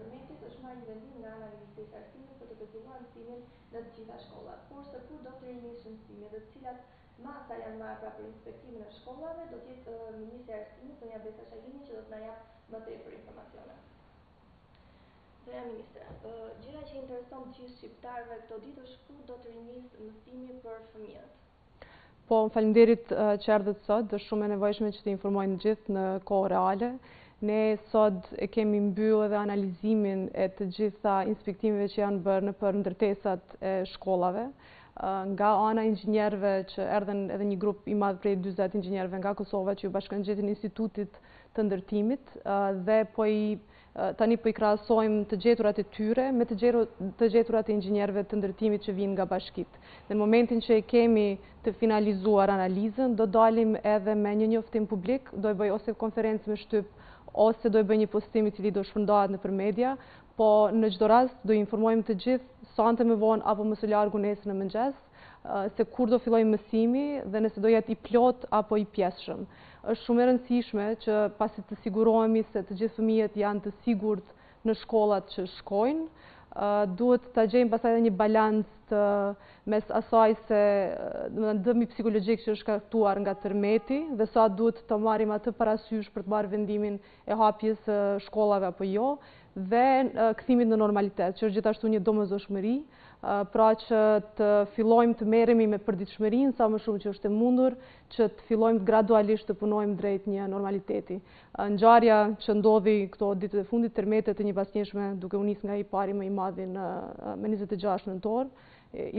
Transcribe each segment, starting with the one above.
tërmetit është marrë një vendim nga ana e Ministrisë së Arsimit për të pezulluar mësimin në të gjitha shkollat. Por se kur do të rinisë mësimi dhe cilat masa janë marrë pra për inspektimin e shkollave do të jetë Ministrja e Arsimit, zonja Besa Shahini që do të na japë më tepër informacione. Zonja Ministre, gjëja që i intereson të gjithë shqiptarëve këto ditë është kur do të rinisë mësimi për fëmijët? Po, faleminderit që erdhët sot, është shumë e nevojshme që t'i informojmë të gjithë në kohë reale. Ne sot e kemi mbyllur edhe analizimin e të gjitha inspektimeve që janë bërë nëpër ndërtesat e shkollave. Nga ana e inxhinierëve që erdhën edhe një grup i madh prej 20 inxhinierëve nga Kosova që iu bashkëngjitën Institutit të Ndërtimit dhe po i Tani po i krahasojmë të gjeturat e tyre me të gjeturat e inxhinierëve të ndërtimit që vijnë nga bashkitë. Në momentin që e kemi të finalizuar analizën, do dalim edhe me një njoftim publik, do e bëj ose konferencë me shtyp, ose do e bëj një postim i cili do shpërndahet nëpër media, po në çdo rast do i informojmë të gjithë sonte më vonë apo më së largu nesër në mëngjes. se kur do fillojë mësimi dhe nëse do jetë i plotë apo i pjesshëm. Është shumë e rëndësishme që pasi të sigurohemi se të gjithë fëmijët janë të sigurt në shkollat që shkojnë, duhet të gjejmë pastaj edhe një balancë mes asaj se dëmi psikologjik që është shkaktuar nga tërmeti dhe sa duhet ta marrim atë parasysh për të marrë vendimin e hapjes së shkollave apo jo dhe kthimit në normalitet, që është gjithashtu një domosdoshmëri, pra që të fillojmë të merremi me përditshmërinë sa më shumë që është e mundur, që të fillojmë gradualisht të punojmë drejt një normaliteti. Ngjarja që ndodhi këto ditët e fundit tërmetet e njëpasnjëshme duke u nis nga i pari më i madhi më 26 nëntor,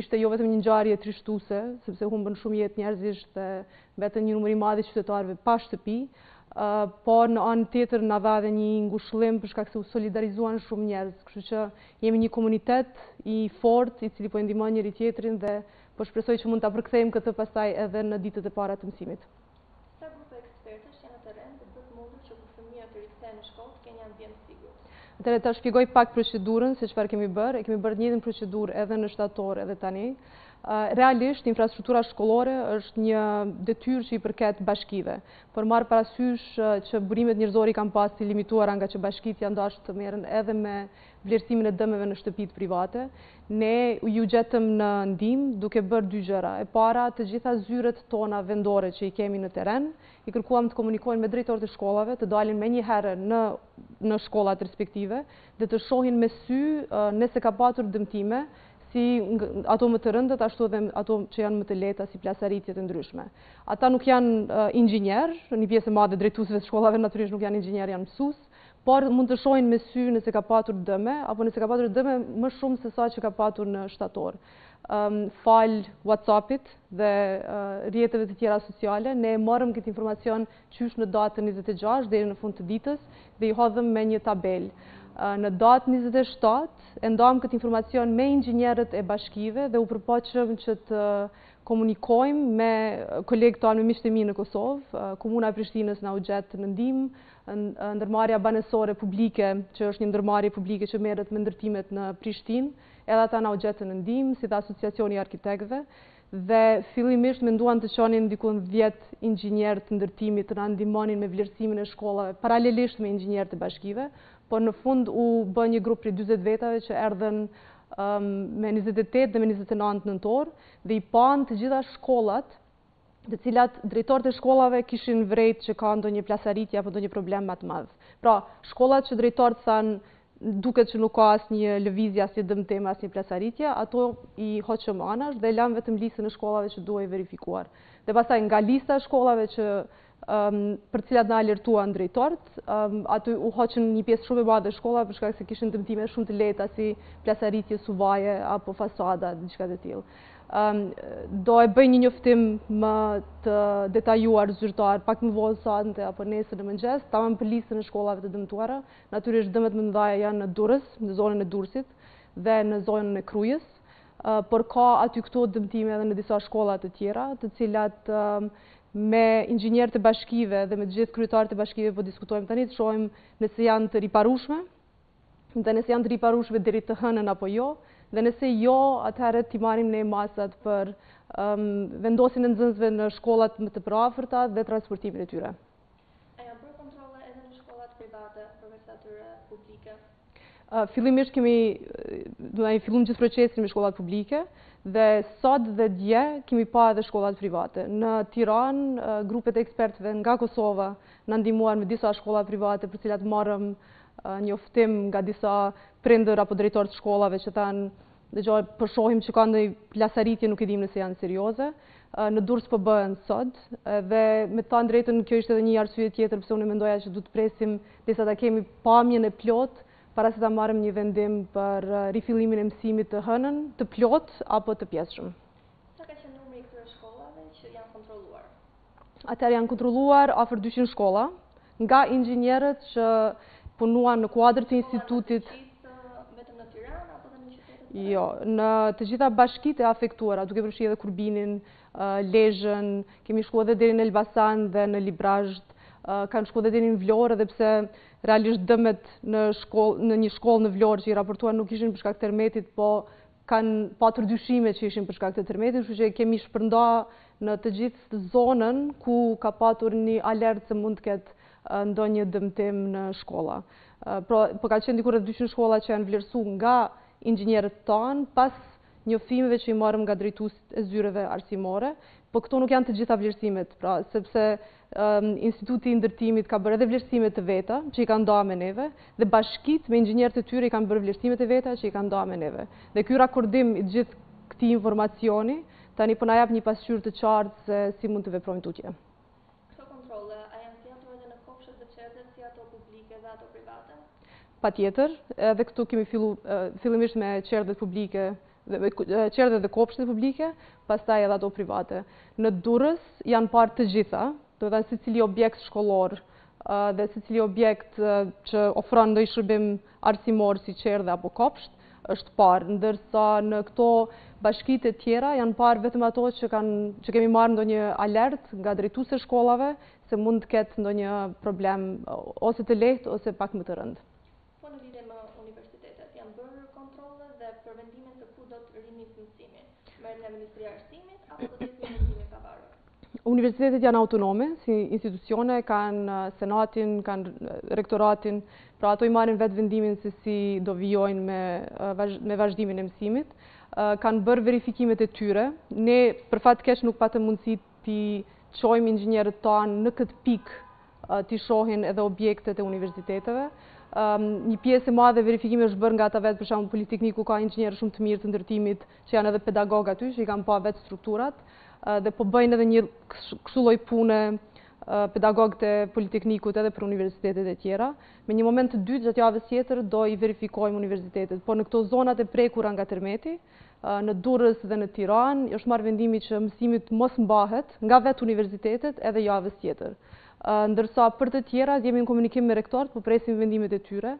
ishte jo vetëm një ngjarje trishtuese, sepse humbën shumë jetë njerëzish dhe mbetën një numër i madh i qytetarëve pa shtëpi, por në anën tjetër na dha edhe një ngushëllim për shkak se u solidarizuan shumë njerëz, kështu që jemi një komunitet i fortë i cili po e ndihmon njëri-tjetrin dhe po shpresoj që mund ta përkthejmë këtë pastaj edhe në ditët e para të mësimit. Sa grupe ekspertësh janë në terren për të bërë të mundur që kur fëmijët të rikthehen në shkollë të kenë një ambient të sigurt? Atëherë ta shpjegoj pak procedurën se çfarë kemi bërë. E kemi bërë të njëjtën procedurë edhe në shtator edhe tani. Realisht, infrastruktura shkollore është një detyrë që i përket bashkive, por marrë parasysh që burimet njerëzore i kanë pas të limituara ngaqë bashkitë janë dashtë të merren edhe me vlerësimin e dëmeve në shtëpitë private, ne iu gjetëm në ndihmë duke bërë dy gjëra. E para, të gjitha zyrat tona vendore që i kemi në terren, i kërkuam të komunikojnë me drejtorët e shkollave, të dalin menjëherë në, në shkollat respektive dhe të shohin me sy nëse ka patur dëmtime, si ato më të rëndat, ashtu edhe ato që janë më të lehta, si plasaritjet e ndryshme. Ata nuk janë inxinjer, një pjesë e madhe e drejtuesve të shkollave natyrisht nuk janë inxhinierë, janë mësues, por mund të shohin me sy nëse ka patur dëme, apo nëse ka patur dëme më shumë se sa që ka patur në shtator. Falë Whatsappit dhe rrjeteve të tjera sociale, ne e morëm këtë informacion qysh në datë njëzet e gjashtë deri në fund të ditës dhe i hodhëm me një tabelë. Në datë njëzet e shtatë e ndamë këtë informacion me inxhinierët e bashkive dhe u përpoqëm që të komunikojmë me kolegët tanë me miqtë e mi në Kosovë. Komuna e Prishtinës na u gjet në ndihmë, ndërmarrja banesore publike, që është një ndërmarrje publike që merret me ndërtimet në Prishtinë, edhe ata na u gjetën në ndihmë, si dhe asociacioni i arkitektëve. Dhe fillimisht menduam të çonin diku dhjetë inxhinierë të ndërtimit të na ndihmonin me vlerësimin e shkollave, paralelisht me inxhinierët e bashkive, por në fund u bë një grup prej dyzet vetave që erdhën me njëzet e tetë dhe me njëzet e nëntë nëntor dhe i panë të gjitha shkollat të cilat drejtorët e shkollave kishin vërejtur që ka ndonjë plasaritje apo ndonjë problem më të madh. Pra, shkollat që drejtorët thanë duket që nuk ka asnjë lëvizje, asnjë dëmtim, asnjë plasaritje, ato i hoqëm anash dhe lamë vetëm listën e shkollave që duhej verifikuar. Dhe pastaj nga lista e shkollave që për të cilat na alertuan drejtorët, aty u hoqën një pjesë shumë e madhe shkollash, për shkak se kishin dëmtime shumë të lehta, si plasaritje suvaje, apo fasada, diçka të tillë. Do e bëj një njoftim më të detajuar zyrtar, pak më vonë sonte, apo nesër në mëngjes, tamam për listën e shkollave të dëmtuara, Natyrisht dëmet më të mëdha janë në Durrës, në zonën e Durrësit dhe në zonën e Krujës, por ka aty këtu dëmtime edhe në disa shkolla të tjera, të cilat me inxhinierët e bashkive dhe me të gjithë kryetarët e bashkive po diskutojmë tani të shohim nëse janë të riparueshme dhe nëse janë të riparueshme deri të hënën apo jo dhe nëse jo, atëherë t'i marrim ne masat për vendosjen e nxënësve në shkollat më të përafërta dhe transportimin e tyre. A janë bërë kontrolle edhe në shkollat private përveç atyre publike? Fillimisht kemi e filluam gjithë procesin me shkollat publike dhe sot dhe dje kemi pa edhe shkollat private. Në Tiranë grupet e ekspertëve nga Kosova na ndihmuan me disa shkolla private për të cilat morëm njoftim nga disa prindër apo drejtorë të shkollave që thanë Dëgjo, po shohim që ka ndonjë plasaritje, nuk e dimë nëse janë serioze. Në Durrës po bëhen sot dhe me t'thënë të drejtën kjo ishte edhe një arsye tjetër pse unë mendoja që duhet të presim derisa ta kemi pamjen e plotë para se ta marrim një vendim për rifillimin e mësimit të hënën, të plotë apo të pjesshëm. Sa ka qenë numri i këtyre shkollave që janë kontrolluar? atëherë janë kontrolluar afër 200 shkolla nga inxhinierët që punuan në kuadër të institutit. Jo, në të gjitha bashkitë e afektuara, duke përfshi edhe Kurbinin, Lezhën, kemi shku edhe deri në Elbasan dhe në Librazhd, kanë shku edhe deri në Vlorë, edhe pse realisht dëmet në një shkollë në Vlorë që i raportuan nuk ishin për shkak të tërmetit, po kanë patur dyshime që ishin për shkak të tërmetit, kështu që kemi shpërnda në të gjithë zonën ku ka patur një alert se mund të ketë ndonjë dëmtim në shkolla. Pra, po ka qenë diku rreth 200 shkolla që janë vlerësu nga inxhinierët tanë, pas njoftimeve që i morëm nga drejtuesit e zyrave arsimore, po këto nuk janë të gjitha vlerësimet, pra, sepse Instituti i Ndërtimit ka bërë edhe vlerësime të veta që i ka nda me neve dhe bashkitë me inxhinierët e tyre i kanë bërë vlerësime të veta që i kanë nda me neve. Dhe ky rakordim i gjithë këtij informacioni tani po na jap një pasqyrë të qartë se si mund të veprojmë tutje. Këto kontrolle a janë shtrirë edhe në kopshtet dhe çerdhet si ato publike dhe ato private? Patjetër, edhe këtu kemi fillimisht me çerdhet publike Çerdhet dhe kopshtet publike, pastaj edhe ato private. Në Durrës janë parë të gjitha, domethënë secili objekt shkollor dhe secili objekt që ofron ndonjë shërbim arsimor si çerdhe apo kopsht është parë, ndërsa në këto bashkitë e tjera janë parë vetëm ato që kanë që kemi marrë ndonjë alert nga drejtuesit e shkollave se mund të ketë ndonjë problem ose të lehtë ose pak më të rëndë. Po në lidhje me universitetet, janë bërë kontrolle dhe vendimi se kur do të rinisë mësimi, merret nga Ministria e Arsimit apo do të jetë një vendim i pavarur? Universitetet janë autonome, si institucione, kanë senatin, kanë rektoratin, pra ato i marrin vetë vendimin se si do vijojnë me, me vazhdimin e mësimit. Kanë bërë verifikimet e tyre. Ne, për fat të keq, nuk patëm mundësi T'i çojmë inxhinierët tanë në këtë pikë t'i shohin edhe objektet e universiteteve. Një pjesë e madhe verifikimi është bërë nga ata vetë, për shembull Politekniku ka inxhinierë shumë të mirë të ndërtimit, që janë edhe pedagogë aty, që i kanë pa vetë strukturat, dhe po bëjnë edhe një kësi lloj pune pedagogët e Politeknikut edhe për universitetet e tjera. Me një moment të dytë, gjatë javës tjetër, do i verifikojmë universitetet, por në këto zonat e prekura nga tërmeti, në Durrës dhe në Tiranë është marrë vendimi që mësimi të mos mbahet nga vetë universitetet edhe javën tjetër. Ndërsa për të tjerat jemi në komunikim me rektorët, po presim vendimet e tyre.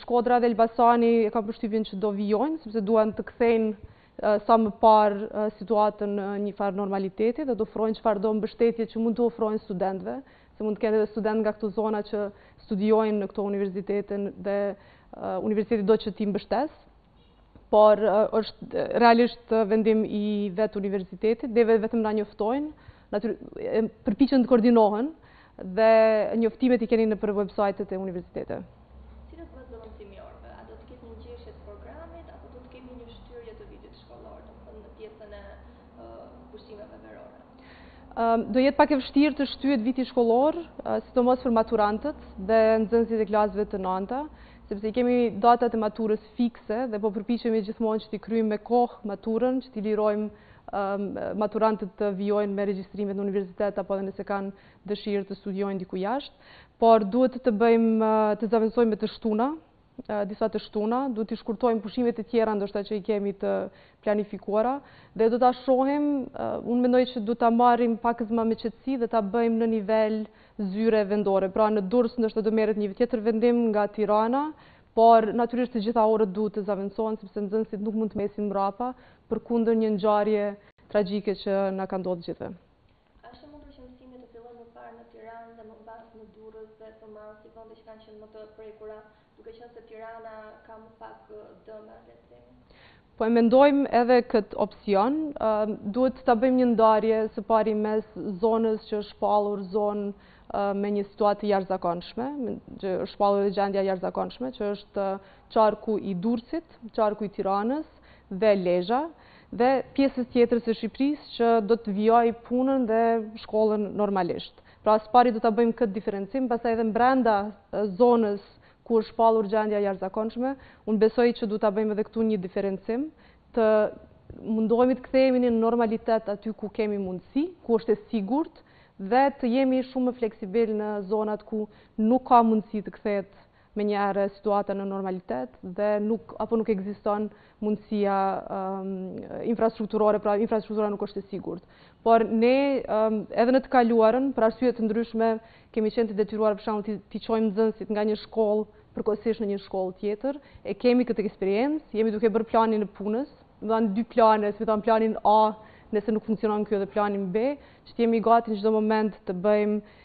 Shkodra dhe Elbasani e kam përshtypjen që do vijojnë, sepse duan të kthejnë sa më parë situatën në një farë normaliteti dhe do ofrojnë çfarëdo mbështetje që mund të ofrojnë studentëve, se mund të kenë edhe studentë nga këto zona që studiojnë në këto universitete dhe universiteti do që t'i mbështesë. por është realisht vendim i vetë universitetit, dhe vetëm na njoftojnë, përpiqen të koordinohen, dhe njoftimet i keni nëpër website-et e universiteteve. Si do të bëhet zëvendësimi i orëve? A do të ketë një ngjeshje të programit, apo do të kemi një shtyrje të vitit shkollor, në pjesën e pushimeve verore? Do jetë pak e vështirë të shtyhet viti shkollor, sidomos për maturantët dhe nxënësit e klasave të nanta, sepse i kemi datat e maturës fikse dhe po përpiqemi gjithmonë që t'i kryejmë me kohë maturën, që t'i lirojmë maturantët të vijojnë me regjistrimet në universitet apo edhe nëse kanë dëshirë të studiojnë diku jashtë, por duhet të bëjmë të zëvendësojmë me të shtuna, disa të shtuna, duhet t'i shkurtojmë pushimet e tjera ndoshta që i kemi të planifikuara dhe do ta shohim, unë mendoj që duhet ta marrim pakëz më me qetësi dhe ta bëjmë në nivel zyre vendore. Pra në Durrës ndoshta do merret një tjetër vendim nga Tirana, por natyrisht të gjitha orët duhet të zëvendësohen sepse nxënësit nuk mund të mbesin mbrapa përkundër një ngjarje tragjike që na ka ndodhur të gjithëve. A është e mundur që mësimet të fillojnë më parë në Tiranë dhe më pas në Durrës dhe Thumanë si vende që kanë qenë më të prekura Duke qenë se Tirana ka më pak dëme, le të themi? Po e mendojmë edhe këtë opsion. Duhet të bëjmë një ndarje së pari mes zonës që është shpallur zonë me një situatë të jashtëzakonshme, që është shpallur dhe gjendja e jashtëzakonshme, që është qarku i Durrësit, qarku i Tiranës dhe Lezha, dhe pjesës tjetër të Shqipërisë që do të vijojë punën dhe shkollën normalisht. Pra së pari duhet ta bëjmë këtë diferencim, pastaj edhe brenda zonës ku është shpallur gjendja e jashtëzakonshme, unë besoj që duhet ta bëjmë edhe këtu një diferencim, të mundohemi të kthehemi në normalitet aty ku kemi mundësi, ku është e sigurt dhe të jemi shumë më fleksibil në zonat ku nuk ka mundësi të kthehet menjëherë situata në normalitet dhe nuk apo nuk ekziston mundësia um, infrastrukturore, pra infrastruktura nuk është e sigurt. Por ne um, edhe në të kaluarën, për arsye të ndryshme, kemi qenë të detyruar për shembull t'i çojmë nxënësit nga një shkollë përkohësisht në një shkollë tjetër. E kemi këtë eksperiencë, jemi duke bërë planin e punës, domethënë dy plane, si thonë planin A, nëse nuk funksionon ky edhe planin B, që të jemi gati në çdo moment të bëjmë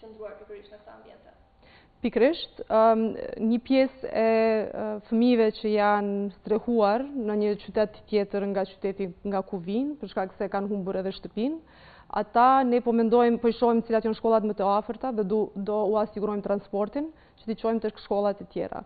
qëndruar pikërisht në këto ambiente. Pikërisht, një pjesë e fëmijëve që janë strehuar në një qytet tjetër nga qyteti nga ku vijnë, për shkak se kanë humbur edhe shtëpinë, ata ne po mendojmë, po i shohim cilat janë shkollat më të afërta dhe do u asigurojmë transportin, që t'i çojmë te shkollat e tjera.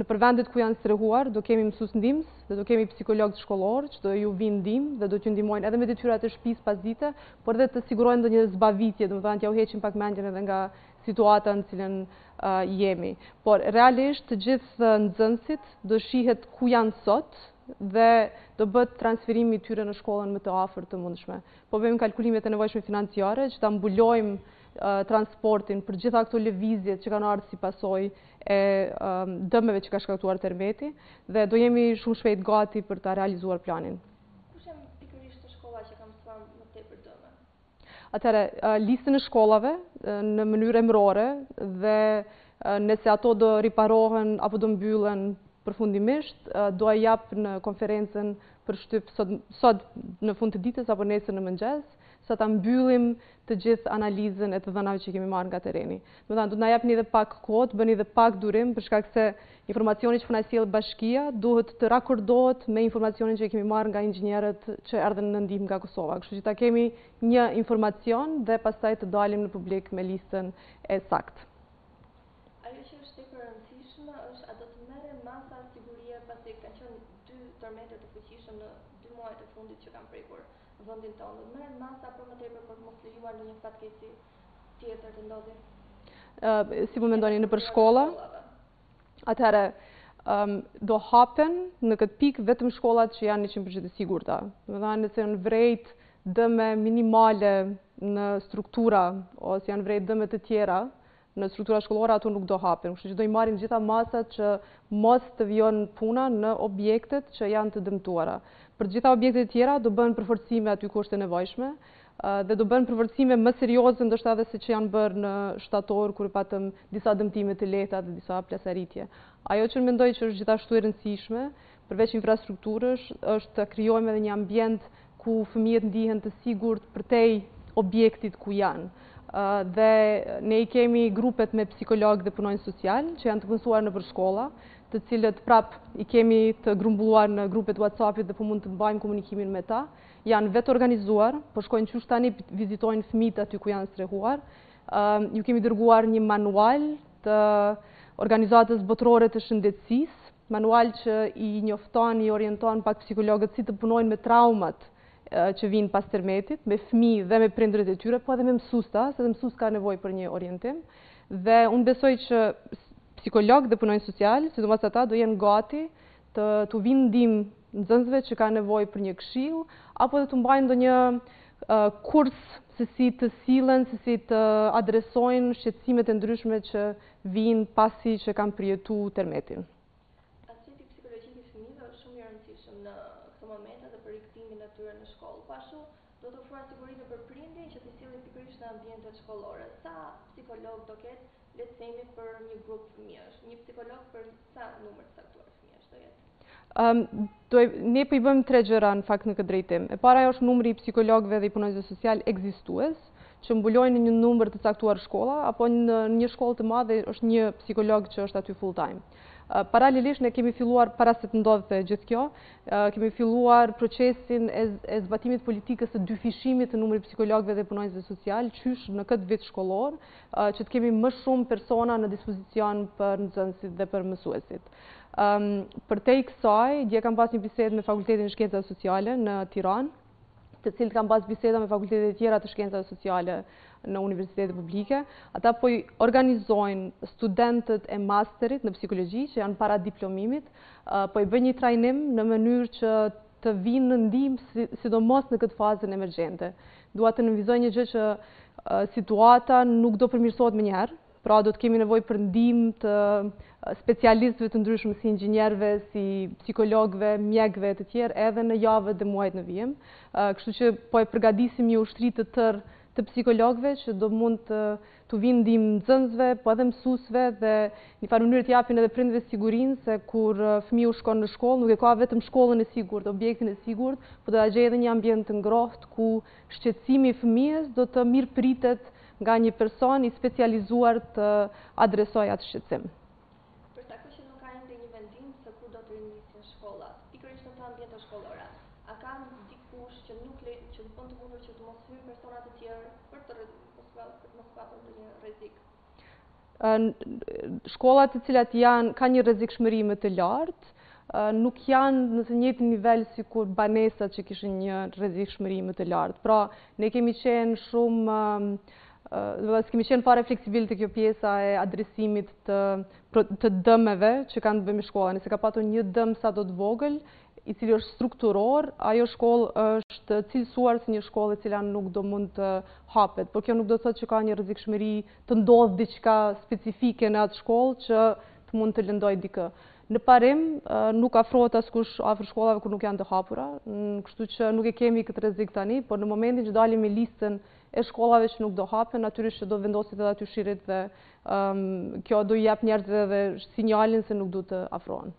Nëpër vendet ku janë strehuar, do kemi mësues ndihmës dhe do kemi psikologët shkollorë që do ju vijnë në ndihmë dhe do t'ju ndihmojnë edhe me detyrat e shpisë pasdite, por dhe të sigurojnë ndonjë zbavitje, domethënë t'jua heqin pak mendjen edhe nga situata në të cilën jemi. Por realisht të gjithë nxënësit do shihet ku janë sot dhe do bëhet transferimi i tyre në shkollën më të afërt të mundshme. Po bëjmë kalkulimet e nevojshme financiare që ta mbulojmë transportin, për gjitha këto lëvizje që kanë ardhur si pasojë e dëmeve që ka shkaktuar tërmeti dhe do jemi shumë shpejt gati për ta realizuar planin. Kush janë pikërisht këto shkolla që kanë pësuar më tepër dëme? Atëherë, listën e shkollave në mënyrë emërore dhe nëse ato do riparohen apo do mbyllen përfundimisht, do e jap në konferencën për shtyp sot në fund të ditës apo nesër në mëngjes, sa ta mbyllim të gjithë analizën e të dhënave që kemi marrë nga terreni. Domethënë, do të na jepni edhe pak kohë, të bëni edhe pak durim, për shkak se informacioni që po na sjell bashkia duhet të rakordohet me informacionin që kemi marrë nga inxhinierët që erdhën në ndihmë nga Kosova. Kështu që ta kemi një informacion dhe pastaj të dalim në publik me listën e saktë. Ajo që është tepër e rëndësishme është a do të merren masa sigurie pasi kanë qenë dy tërmete të fuqishëm në dy muajt e fundit që kanë prekur vendin tonë do merren masa për më tepër për të mos lejuar ndonjë fatkeqësi tjetër të ndodhë. Si po mendoni nëpër shkolla? Atëherë do hapen në këtë pikë vetëm shkollat që janë 100% të sigurta. Domethënë nëse janë vrejt dëme minimale në struktura ose janë vrejt dëme të tjera në struktura shkollore ato nuk do hapen, kështu që do i marrim të gjitha masat që mos të vijojë puna në objektet që janë të dëmtuara. Për gjitha objektet e tjera do bëhen përforcime aty ku është e nevojshme dhe do bëhen përforcime më serioze ndoshta edhe seç janë bërë në shtator kur patëm disa dëmtime të lehta dhe disa plasaritje. Ajo që mendoj që është gjithashtu e rëndësishme, Përveç infrastrukturës, është të krijojmë edhe një ambient ku fëmijët ndihen të sigurt përtej objektit ku janë. Dhe ne i kemi grupet me psikologë dhe punonjës socialë që janë të punësuar nëpër shkolla, të cilët prap i kemi të grumbulluar në grupet e WhatsApp-it dhe po mundemi të mbajmë komunikimin me ta. Janë vetorganizuar, po shkojnë qysh tani vizitojnë fëmijët aty ku janë strehuar. Ju kemi dërguar një manual të organizatës botërore të shëndetësisë, Manual që i njofton, i orienton pak psikologët si të punojnë me traumat që vijnë pas tërmetit, me fëmijë dhe me prindërit e tyre, po edhe me mësuesit, se dhe mësues ka nevojë për një orientim. Dhe unë besoj që psikolog dhe punonjës social, sidomos ata do jenë gati t'u vijnë në ndihmë nxënësve që kanë nevojë për një këshillë apo edhe t'u mbajnë ndonjë kurs se si të sillen, se si të adresojnë shqetësimet e ndryshme që vijnë pasi që kanë përjetu tërmetin. Aspekti psikologjik i fëmijëve është shumë i rëndësishëm në këto momente dhe për rikthimin e tyre në shkollë. Po ashtu, duhet ofruar siguri dhe për prindin që t'i sjellë pikërisht në ambientet shkollore. Sa psikologë do ketë, le të themi, për një grup fëmijësh? Një psikolog për sa numër të caktuar fëmijësh? Ne po i bëjmë tre gjëra në fakt në këtë drejtim. E para është numri i psikologëve dhe i punonjësve socialë ekzistues, që mbulojnë një numër të caktuar shkolla, apo në një shkollë të madhe është një psikolog që është aty full time. Paralelisht ne kemi filluar, para se të ndodhte gjithë kjo, kemi filluar procesin e zbatimit të politikës së dyfishimit të numrit të psikologëve dhe punonjësve socialë, qysh në këtë vit shkollor, që të kemi më shumë persona në dispozicion për nxënësit dhe për mësuesit. Përtej kësaj, dje kam pas një bisedë me Fakultetin e Shkencave Sociale në Tiranë, të cilët kanë pas biseda me fakultetet e tjera të shkencave sociale në universitetet publike. Ata po i organizojnë studentët e masterit në psikologji që janë para diplomimit, po i bëjnë një trajnim në mënyrë që të vijnë në ndihmë sidomos në këtë fazën emergjente. Dua të nënvizoj një gjë që situata nuk do përmirësohet menjëherë, Pra do të kemi nevojë për ndihmë të specialistëve të ndryshëm si inxhinierëve, si psikologëve, mjekëve e të tjerë edhe në javët dhe muajt në vijim. Kështu që po e përgatisim një ushtri të tërë të psikologëve që do mund t'u vijnë në ndihmë nxënësve, po edhe mësuesve dhe në një farë mënyre t'u japin edhe prindëve sigurinë se kur fëmiu shkon në shkollë, nuk e ka vetëm shkollën e sigurt, objektin e sigurt, por do ta gjejë edhe një ambient të ngrohtë ku shqetësimi i fëmijës do të mirëpritet nga një person i specializuar të adresojë atë shqetësim. Për sa kohë që nuk ka ende një vendim se kur do të rinisin shkollat, pikërisht në këto ambiente shkollore, a ka dikush që nuk që bën të mundur që të mos hyjnë persona të tjerë për të mos patur ndonjë rrezik? shkollat të cilat janë, kanë një rrezikshmëri më të lartë, nuk janë në të njëjtin nivel sikur banesat që kishin një rrezikshmëri më të lartë. Pra, ne kemi qenë shumë, s'kemi qenë fare fleksibël te kjo pjesa e adresimit të dëmeve që kanë të bëjnë me shkolla. Nëse ka patur një dëm sado të vogël, i cili është strukturor, ajo shkollë është cilësuar si një shkollë e cila nuk do mund të hapet. Por kjo nuk do të thotë që ka një rrezikshmëri të ndodhë diçka specifike në atë shkollë që të mund të lëndojë dikë. Në parim, nuk afrohet askush afër shkollave kur nuk janë të hapura, kështu që nuk e kemi këtë rrezik tani, por në momentin që dalim me listën e shkollave që nuk do hapen, natyrisht që do vendoset edhe aty shirit dhe kjo do i japë njerëzve edhe sinjalin se nuk duhet të afrohen.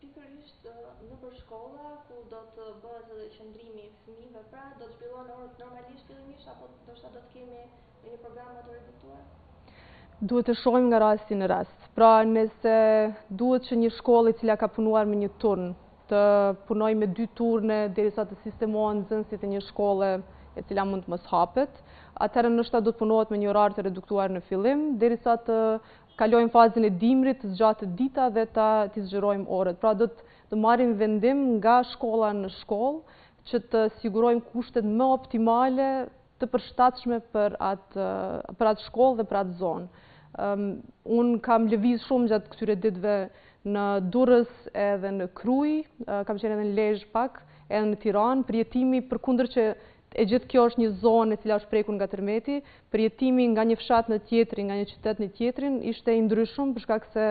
Pikërisht nëpër shkolla ku do të bëhet edhe qëndrimi i fëmijëve, pra do të zhvillohen orët normalisht fillimisht apo ndoshta do të kemi ndonjë program më të reduktuar? Duhet të shohim nga rasti në rast. Pra nëse duhet që një shkollë e cila ka punuar me një turn të punojë me dy turne derisa të sistemohen nxënësit e një shkolle e cila mund të mos hapet, atëherë ndoshta do të punohet me një orar të reduktuar në fillim, derisa të kalojmë fazën e dimrit, të zgjatet dita dhe ta t'i zgjerojmë orët. Pra do të marrim vendim nga shkolla në shkollë që të sigurojmë kushtet më optimale të përshtatshme për atë për atë shkollë dhe për atë zonë. Um, unë kam lëviz shumë gjatë këtyre ditëve në Durrës edhe në Krujë, uh, kam qenë edhe në Lezhë pak, edhe në Tiranë, përjetimi përkundër që E gjithë kjo është një zonë e cila është prekur nga tërmeti. Përjetimi nga një fshat në tjetrin, nga një qytet në tjetrin, ishte i ndryshëm për shkak se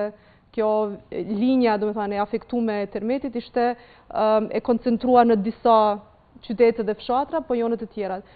kjo linja, domethanë e afektume e tërmetit ishte e koncentruar në disa qytete dhe fshatra, po jo në të tjerat.